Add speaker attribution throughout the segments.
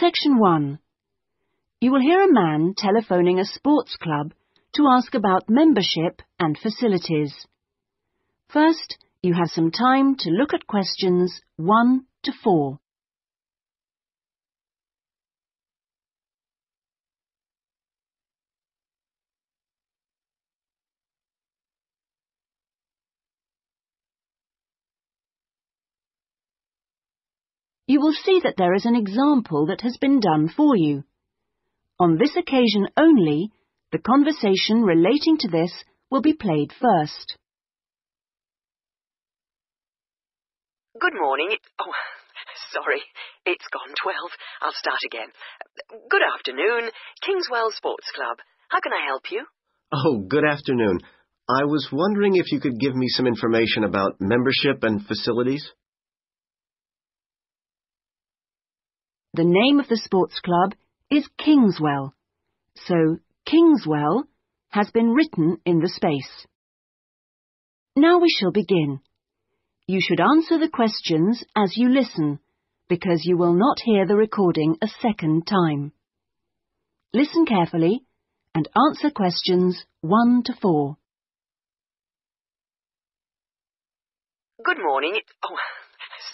Speaker 1: Section 1. You will hear a man telephoning a sports club to ask about membership and facilities. First, you have some time to look at questions 1 to 4. You will see that there is an example that has been done for you. On this occasion only, the conversation relating to this will be played first.
Speaker 2: Good morning. Oh, sorry. It's gone 12. I'll start again. Good afternoon. Kingswell Sports Club. How can I help you?
Speaker 3: Oh, good afternoon. I was wondering if you could give me some information about membership and facilities.
Speaker 1: The name of the sports club is Kingswell, so Kingswell has been written in the space. Now we shall begin. You should answer the questions as you listen, because you will not hear the recording a second time. Listen carefully and answer questions 1 to 4.
Speaker 2: Good morning. Oh,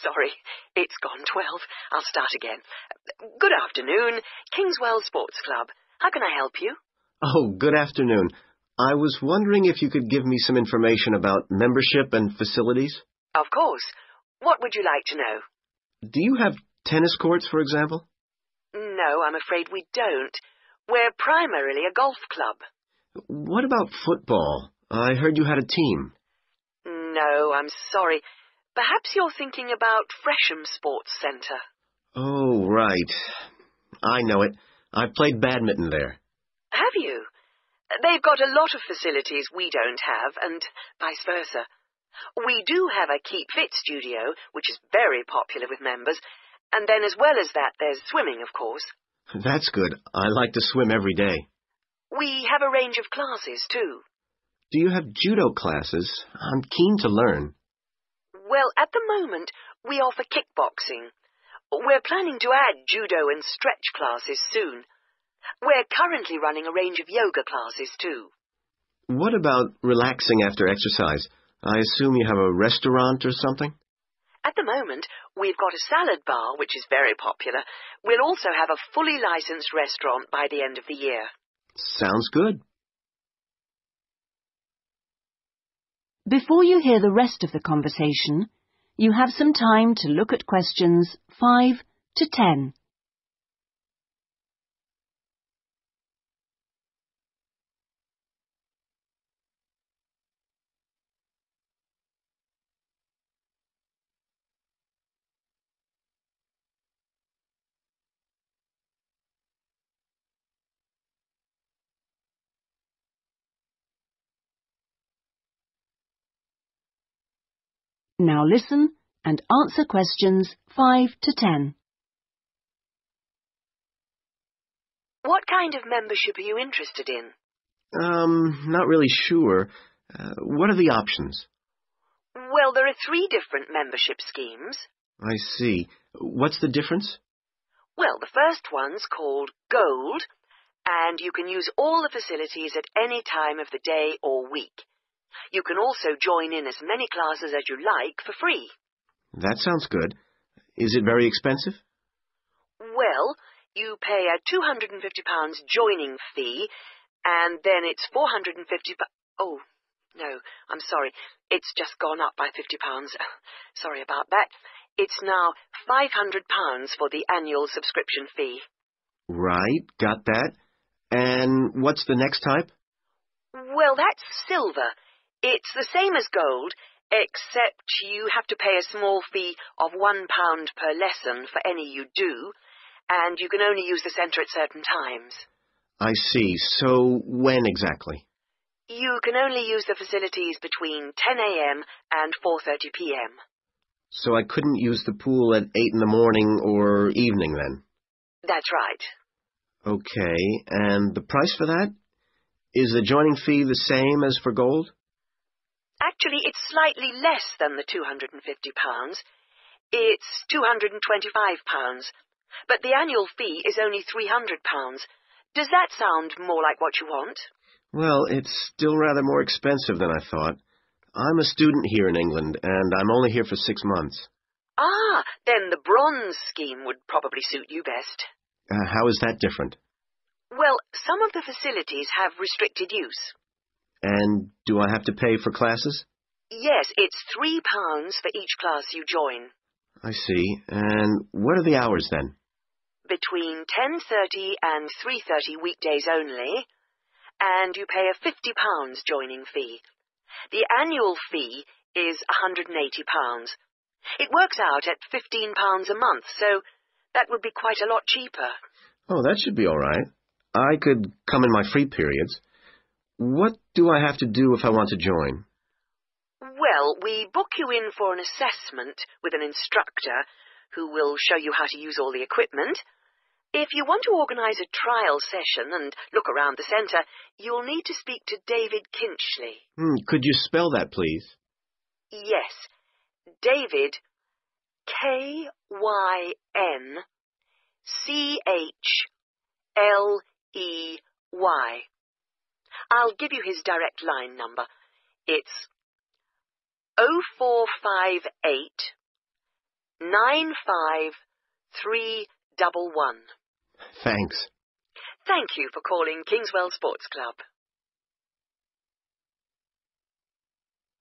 Speaker 2: sorry. It's gone 12. I'll start again. Good afternoon. Kingswell Sports Club. How can I help you?
Speaker 3: Oh, good afternoon. I was wondering if you could give me some information about membership and facilities.
Speaker 2: Of course. What would you like to know?
Speaker 3: Do you have tennis courts, for example?
Speaker 2: No, I'm afraid we don't. We're primarily a golf club.
Speaker 3: What about football? I heard you had a team.
Speaker 2: No, I'm sorry. Perhaps you're thinking about Fresham Sports Centre.
Speaker 3: Oh, right. I know it. I've played badminton there.
Speaker 2: Have you? They've got a lot of facilities we don't have, and vice versa. We do have a Keep Fit studio, which is very popular with members, and then as well as that, there's swimming, of course.
Speaker 3: That's good. I like to swim every day.
Speaker 2: We have a range of classes, too.
Speaker 3: Do you have judo classes? I'm keen to learn.
Speaker 2: Well, at the moment, we offer kickboxing. We're planning to add judo and stretch classes soon. We're currently running a range of yoga classes, too.
Speaker 3: What about relaxing after exercise? I assume you have a restaurant or something?
Speaker 2: At the moment, we've got a salad bar, which is very popular. We'll also have a fully licensed restaurant by the end of the year.
Speaker 3: Sounds good.
Speaker 1: Before you hear the rest of the conversation, you have some time to look at questions 5 to 10. Now listen and answer questions 5 to 10.
Speaker 2: What kind of membership are you interested in?
Speaker 3: Um, not really sure. Uh, what are the options?
Speaker 2: Well, there are three different membership schemes.
Speaker 3: I see. What's the difference?
Speaker 2: Well, the first one's called Gold, and you can use all the facilities at any time of the day or week. You can also join in as many classes as you like for free.
Speaker 3: That sounds good. Is it very expensive?
Speaker 2: Well, you pay a £250 joining fee, and then it's £450. Oh, no, I'm sorry. It's just gone up by £50. sorry about that. It's now £500 for the annual subscription fee.
Speaker 3: Right, got that. And what's the next type?
Speaker 2: Well, that's silver. It's the same as gold, except you have to pay a small fee of one pound per lesson for any you do, and you can only use the centre at certain times.
Speaker 3: I see. So when exactly?
Speaker 2: You can only use the facilities between 10 a.m. and 4.30 p.m.
Speaker 3: So I couldn't use the pool at 8 in the morning or evening then?
Speaker 2: That's right.
Speaker 3: Okay, and the price for that? Is the joining fee the same as for gold?
Speaker 2: Actually, it's slightly less than the £250. It's £225. But the annual fee is only £300. Does that sound more like what you want?
Speaker 3: Well, it's still rather more expensive than I thought. I'm a student here in England, and I'm only here for six months.
Speaker 2: Ah, then the bronze scheme would probably suit you best.
Speaker 3: Uh, how is that different?
Speaker 2: Well, some of the facilities have restricted use.
Speaker 3: And do I have to pay for classes?
Speaker 2: Yes, it's three pounds for each class you join.
Speaker 3: I see. And what are the hours then?
Speaker 2: Between 10.30 and 3.30 weekdays only, and you pay a £50 joining fee. The annual fee is £180. It works out at £15 a month, so that would be quite a lot cheaper.
Speaker 3: Oh, that should be all right. I could come in my free periods. What do I have to do if I want to join?
Speaker 2: Well, we book you in for an assessment with an instructor who will show you how to use all the equipment. If you want to organise a trial session and look around the centre, you'll need to speak to David Kynchley.
Speaker 3: Hmm, could you spell that, please?
Speaker 2: Yes, David, K Y N C H L E Y. I'll give you his direct line number. It's 0458 95311.
Speaker 3: Thanks.
Speaker 2: Thank you for calling Kingswell Sports Club.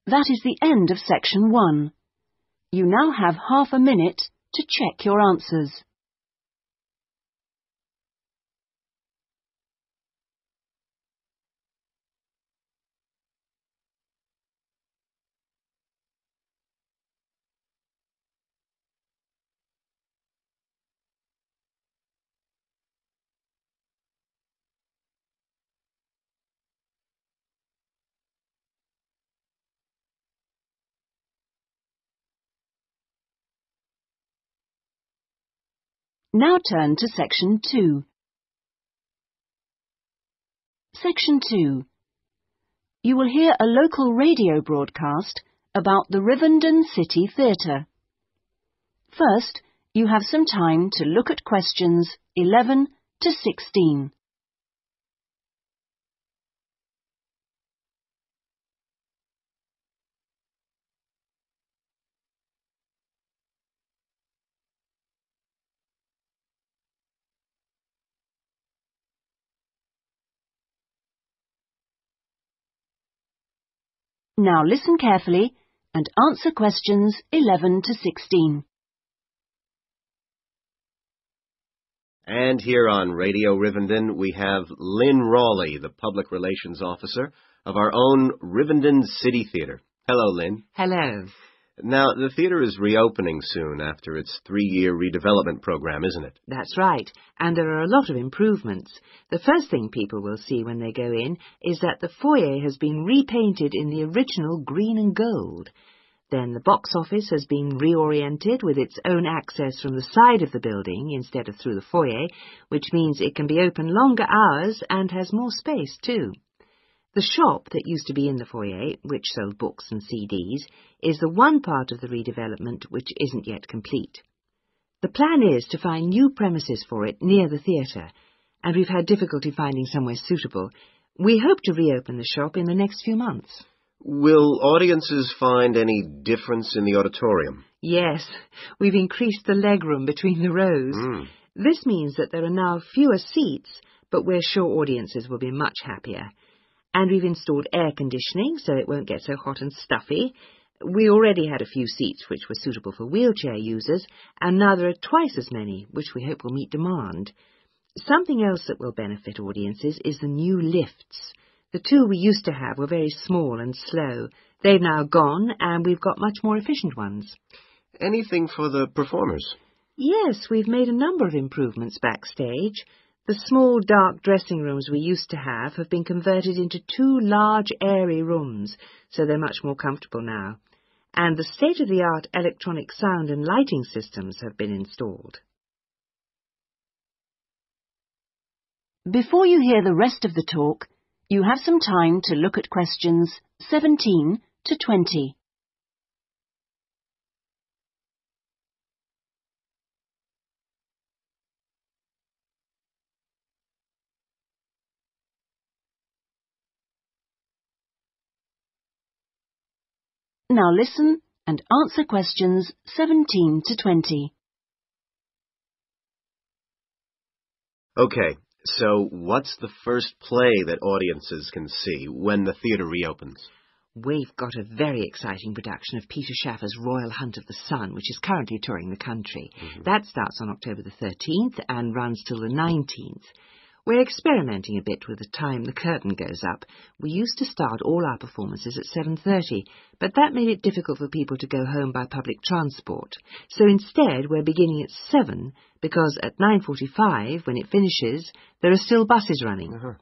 Speaker 1: That is the end of section one. You now have half a minute to check your answers. Now turn to section 2. Section 2. You will hear a local radio broadcast about the Rivendon City Theatre. First, you have some time to look at questions 11 to 16. Now listen carefully and answer questions 11 to 16.
Speaker 3: And here on Radio Rivendon, we have Lynn Rawley, the Public Relations Officer of our own Rivendon City Theatre. Hello, Lynn.
Speaker 4: Hello.
Speaker 3: Now, the theatre is reopening soon after its three-year redevelopment program, isn't it?
Speaker 4: That's right, and there are a lot of improvements. The first thing people will see when they go in is that the foyer has been repainted in the original green and gold. Then the box office has been reoriented with its own access from the side of the building instead of through the foyer, which means it can be open longer hours and has more space too. The shop that used to be in the foyer, which sold books and CDs, is the one part of the redevelopment which isn't yet complete. The plan is to find new premises for it near the theatre, and we've had difficulty finding somewhere suitable. We hope to reopen the shop in the next few months.
Speaker 3: Will audiences find any difference in the auditorium?
Speaker 4: Yes, we've increased the legroom between the rows.
Speaker 3: Mm.
Speaker 4: This means that there are now fewer seats, but we're sure audiences will be much happier. And we've installed air conditioning so it won't get so hot and stuffy. We already had a few seats which were suitable for wheelchair users, and now there are twice as many, which we hope will meet demand. Something else that will benefit audiences is the new lifts. The two we used to have were very small and slow. They've now gone, and we've got much more efficient ones.
Speaker 3: Anything for the performers?
Speaker 4: Yes, we've made a number of improvements backstage. The small dark dressing rooms we used to have have been converted into two large airy rooms, so they're much more comfortable now. And the state-of-the-art electronic sound and lighting systems have been installed.
Speaker 1: Before you hear the rest of the talk, you have some time to look at questions 17 to 20. Now listen and answer questions 17 to 20.
Speaker 3: Okay, so what's the first play that audiences can see when the theatre reopens?
Speaker 4: We've got a very exciting production of Peter Shaffer's Royal Hunt of the Sun, which is currently touring the country. Mm-hmm. That starts on October the 13th and runs till the 19th. We're experimenting a bit with the time the curtain goes up. We used to start all our performances at 7.30, but that made it difficult for people to go home by public transport. So instead, we're beginning at 7, because at 9.45, when it finishes, there are still buses running.
Speaker 3: Uh-huh.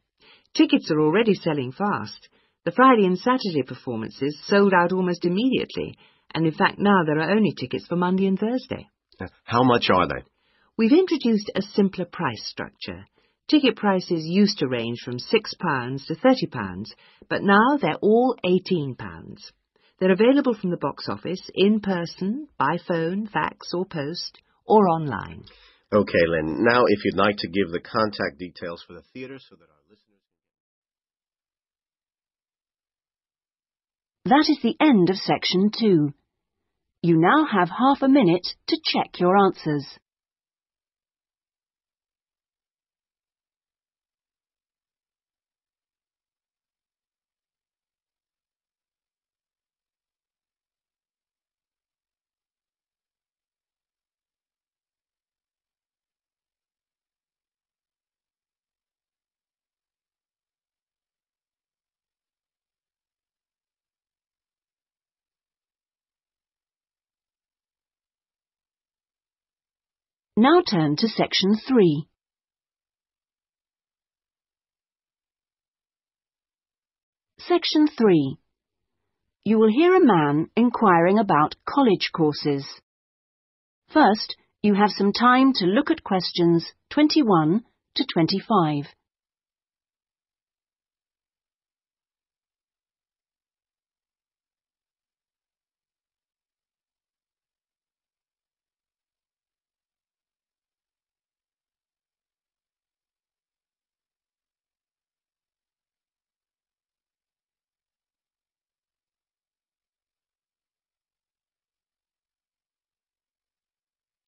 Speaker 4: Tickets are already selling fast. The Friday and Saturday performances sold out almost immediately, and in fact now there are only tickets for Monday and Thursday.
Speaker 3: How much are they?
Speaker 4: We've introduced a simpler price structure. Ticket prices used to range from £6 to £30, but now they're all £18. They're available from the box office, in person, by phone, fax or post, or online.
Speaker 3: Okay, Lynn. Now, if you'd like to give the contact details for the theatre so that our listeners.
Speaker 1: Can That is the end of section 2. You now have half a minute to check your answers. Now turn to section 3. Section 3. You will hear a man inquiring about college courses. First, you have some time to look at questions 21 to 25.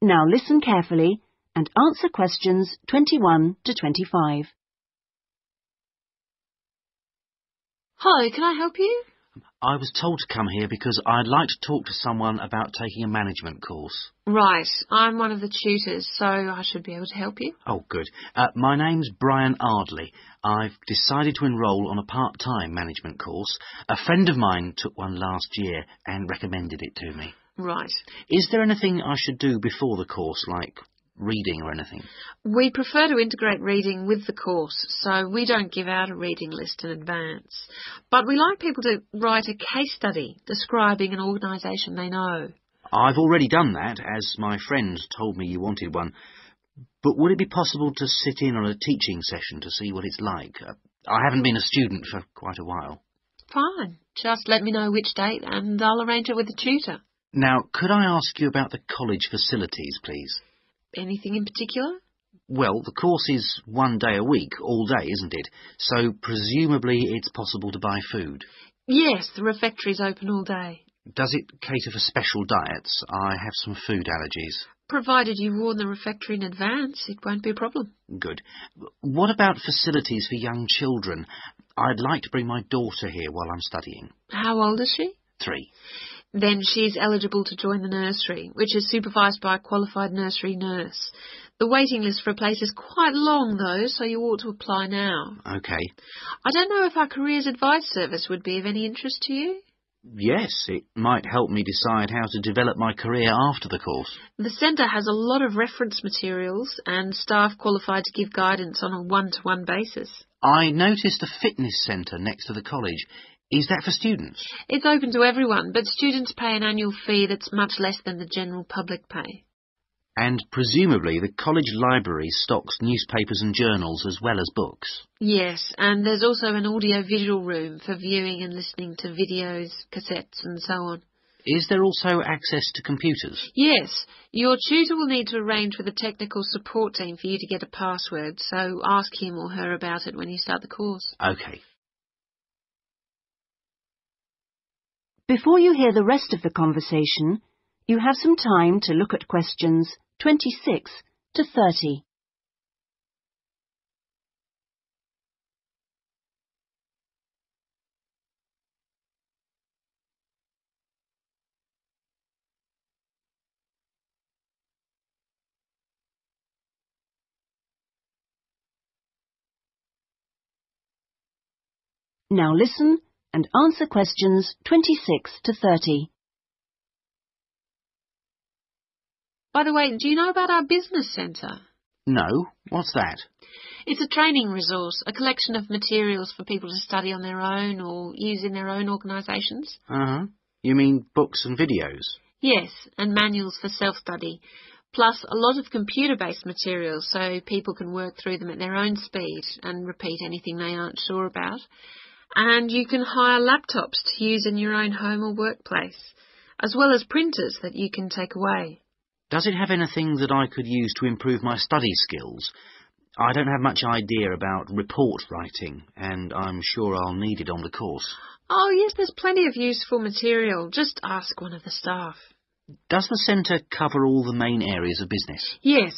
Speaker 1: Now listen carefully and answer questions 21 to 25.
Speaker 5: Hi, can I help you?
Speaker 6: I was told to come here because I'd like to talk to someone about taking a management course.
Speaker 5: Right, I'm one of the tutors, so I should be able to help you.
Speaker 6: Oh, good. Uh, my name's Brian Ardley. I've decided to enrol on a part-time management course. A friend of mine took one last year and recommended it to me.
Speaker 5: Right.
Speaker 6: Is there anything I should do before the course, like reading or anything?
Speaker 5: We prefer to integrate reading with the course, so we don't give out a reading list in advance. But we like people to write a case study describing an organisation they know.
Speaker 6: I've already done that, as my friend told me you wanted one. But would it be possible to sit in on a teaching session to see what it's like? Uh, I haven't been a student for quite a while.
Speaker 5: Fine. Just let me know which date and I'll arrange it with the tutor.
Speaker 6: Now, could I ask you about the college facilities, please?
Speaker 5: Anything in particular?
Speaker 6: Well, the course is one day a week, all day, isn't it? So presumably it's possible to buy food.
Speaker 5: Yes, the refectory's open all day.
Speaker 6: Does it cater for special diets? I have some food allergies.
Speaker 5: Provided you warn the refectory in advance, it won't be a problem.
Speaker 6: Good. What about facilities for young children? I'd like to bring my daughter here while I'm studying.
Speaker 5: How old is she?
Speaker 6: Three.
Speaker 5: Then she's eligible to join the nursery, which is supervised by a qualified nursery nurse. The waiting list for a place is quite long, though, so you ought to apply now.
Speaker 6: Okay.
Speaker 5: I don't know if our careers advice service would be of any interest to you.
Speaker 6: Yes, it might help me decide how to develop my career after the course.
Speaker 5: The centre has a lot of reference materials and staff qualified to give guidance on a one-to-one basis.
Speaker 6: I noticed a fitness centre next to the college. Is that for students?
Speaker 5: It's open to everyone, but students pay an annual fee that's much less than the general public pay.
Speaker 6: And presumably the college library stocks newspapers and journals as well as books.
Speaker 5: Yes, and there's also an audio-visual room for viewing and listening to videos, cassettes and so on.
Speaker 6: Is there also access to computers?
Speaker 5: Yes, your tutor will need to arrange with the technical support team for you to get a password, so ask him or her about it when you start the course.
Speaker 6: Okay.
Speaker 1: Before you hear the rest of the conversation, you have some time to look at questions 26 to 30. Now listen and answer questions 26 to 30.
Speaker 5: By the way, do you know about our business centre?
Speaker 6: No, what's that?
Speaker 5: It's a training resource, a collection of materials for people to study on their own or use in their own organisations.
Speaker 6: Uh-huh. You mean books and videos?
Speaker 5: Yes, and manuals for self-study, plus a lot of computer-based materials so people can work through them at their own speed and repeat anything they aren't sure about. And you can hire laptops to use in your own home or workplace, as well as printers that you can take away.
Speaker 6: Does it have anything that I could use to improve my study skills? I don't have much idea about report writing, and I'm sure I'll need it on the course.
Speaker 5: Oh, yes, there's plenty of useful material. Just ask one of the staff.
Speaker 6: Does the centre cover all the main areas of business?
Speaker 5: Yes,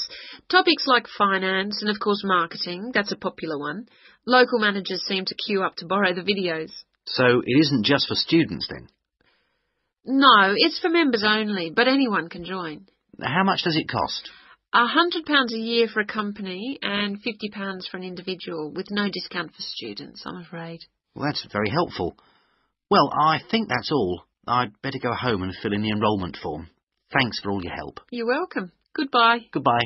Speaker 5: topics like finance and, of course, marketing, that's a popular one. Local managers seem to queue up to borrow the videos.
Speaker 6: So it isn't just for students then?
Speaker 5: No, it's for members only, but anyone can join.
Speaker 6: How much does it cost?
Speaker 5: A hundred pounds a year for a company and fifty pounds for an individual, with no discount for students, I'm afraid.
Speaker 6: Well, that's very helpful. Well, I think that's all. I'd better go home and fill in the enrolment form. Thanks for all your help.
Speaker 5: You're welcome. Goodbye.
Speaker 6: Goodbye.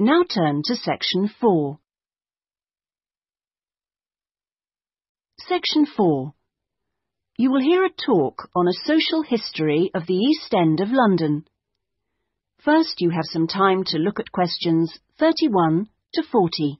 Speaker 1: Now turn to section 4. Section 4. You will hear a talk on a social history of the East End of London. First, you have some time to look at questions 31 to 40.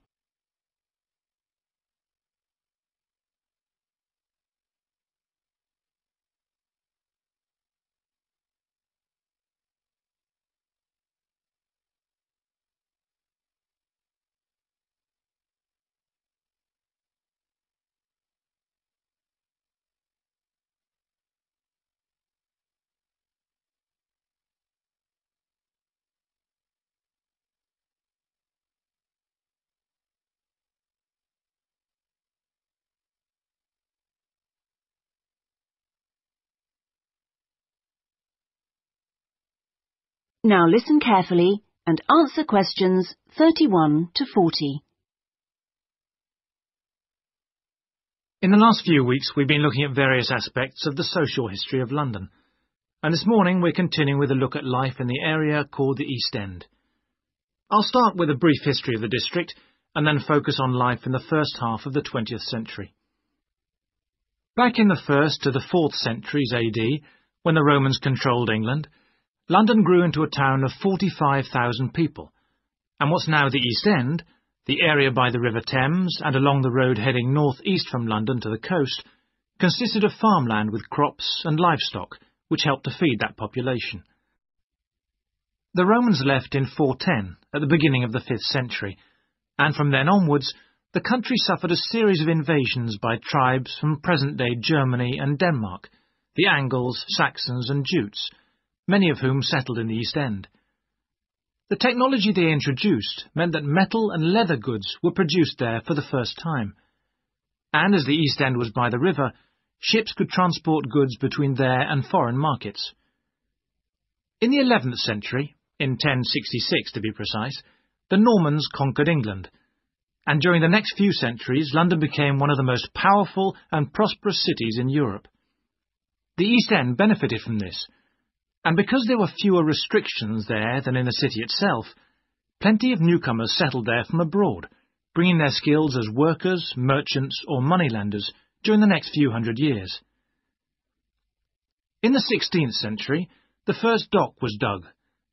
Speaker 1: Now listen carefully and answer questions 31 to 40.
Speaker 7: In the last few weeks, we've been looking at various aspects of the social history of London. And this morning, we're continuing with a look at life in the area called the East End. I'll start with a brief history of the district and then focus on life in the first half of the 20th century. Back in the 1st to the 4th centuries AD, when the Romans controlled England, London grew into a town of 45,000 people, and what's now the East End, the area by the River Thames and along the road heading north-east from London to the coast, consisted of farmland with crops and livestock, which helped to feed that population. The Romans left in 410, at the beginning of the 5th century, and from then onwards, the country suffered a series of invasions by tribes from present-day Germany and Denmark, the Angles, Saxons and Jutes, many of whom settled in the East End. The technology they introduced meant that metal and leather goods were produced there for the first time. And as the East End was by the river, ships could transport goods between there and foreign markets. In the 11th century, in 1066 to be precise, the Normans conquered England, and during the next few centuries London became one of the most powerful and prosperous cities in Europe. The East End benefited from this, and because there were fewer restrictions there than in the city itself, plenty of newcomers settled there from abroad, bringing their skills as workers, merchants, or moneylenders during the next few hundred years. In the 16th century, the first dock was dug,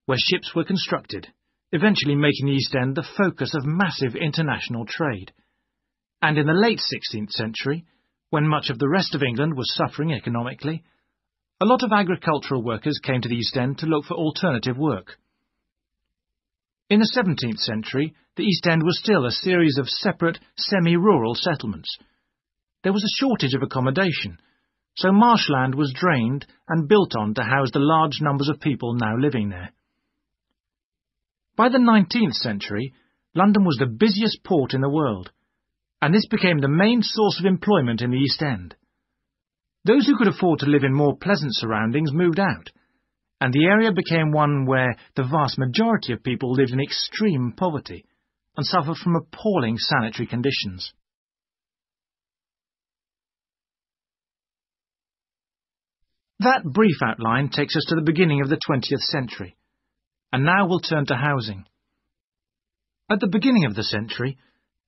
Speaker 7: where ships were constructed, eventually making the East End the focus of massive international trade. And in the late 16th century, when much of the rest of England was suffering economically, a lot of agricultural workers came to the East End to look for alternative work. In the 17th century, the East End was still a series of separate, semi-rural settlements. There was a shortage of accommodation, so marshland was drained and built on to house the large numbers of people now living there. By the 19th century, London was the busiest port in the world, and this became the main source of employment in the East End. Those who could afford to live in more pleasant surroundings moved out, and the area became one where the vast majority of people lived in extreme poverty and suffered from appalling sanitary conditions. That brief outline takes us to the beginning of the 20th century, and now we'll turn to housing. At the beginning of the century,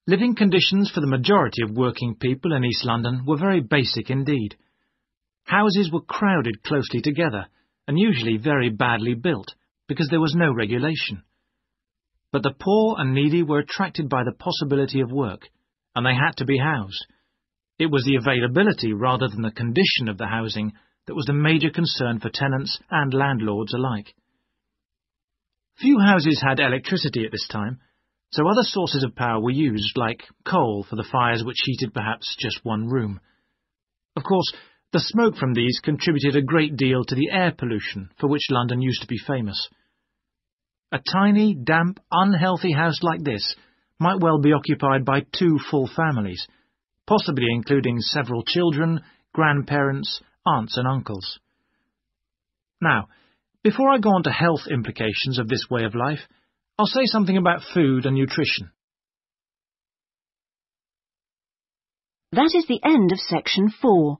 Speaker 7: living conditions for the majority of working people in East London were very basic indeed. Houses were crowded closely together, and usually very badly built, because there was no regulation. But the poor and needy were attracted by the possibility of work, and they had to be housed. It was the availability rather than the condition of the housing that was the major concern for tenants and landlords alike. Few houses had electricity at this time, so other sources of power were used, like coal for the fires which heated perhaps just one room. Of course, the smoke from these contributed a great deal to the air pollution for which London used to be famous. A tiny, damp, unhealthy house like this might well be occupied by two full families, possibly including several children, grandparents, aunts and uncles. Now, before I go on to health implications of this way of life, I'll say something about food and nutrition.
Speaker 1: That is the end of section four.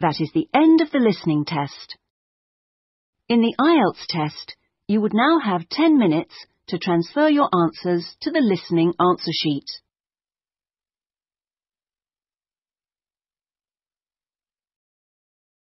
Speaker 1: That is the end of the listening test. In the IELTS test, you would now have 10 minutes to transfer your answers to the listening answer sheet.